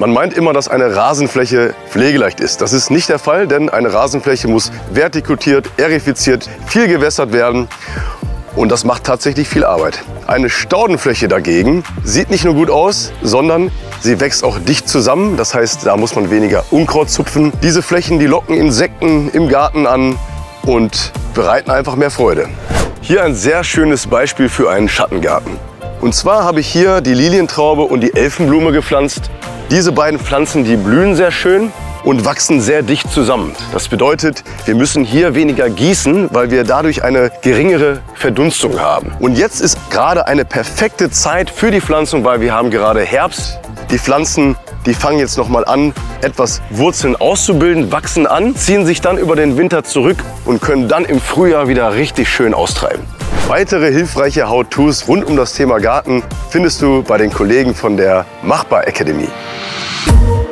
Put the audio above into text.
Man meint immer, dass eine Rasenfläche pflegeleicht ist. Das ist nicht der Fall, denn eine Rasenfläche muss vertikutiert, erifiziert, viel gewässert werden. Und das macht tatsächlich viel Arbeit. Eine Staudenfläche dagegen sieht nicht nur gut aus, sondern sie wächst auch dicht zusammen. Das heißt, da muss man weniger Unkraut zupfen. Diese Flächen, die locken Insekten im Garten an und bereiten einfach mehr Freude. Hier ein sehr schönes Beispiel für einen Schattengarten. Und zwar habe ich hier die Lilientraube und die Elfenblume gepflanzt. Diese beiden Pflanzen, die blühen sehr schön und wachsen sehr dicht zusammen. Das bedeutet, wir müssen hier weniger gießen, weil wir dadurch eine geringere Verdunstung haben. Und jetzt ist gerade eine perfekte Zeit für die Pflanzung, weil wir haben gerade Herbst. Die Pflanzen, die fangen jetzt noch mal an, etwas Wurzeln auszubilden, wachsen an, ziehen sich dann über den Winter zurück und können dann im Frühjahr wieder richtig schön austreiben. Weitere hilfreiche How-Tos rund um das Thema Garten findest du bei den Kollegen von der Machbar Thank you.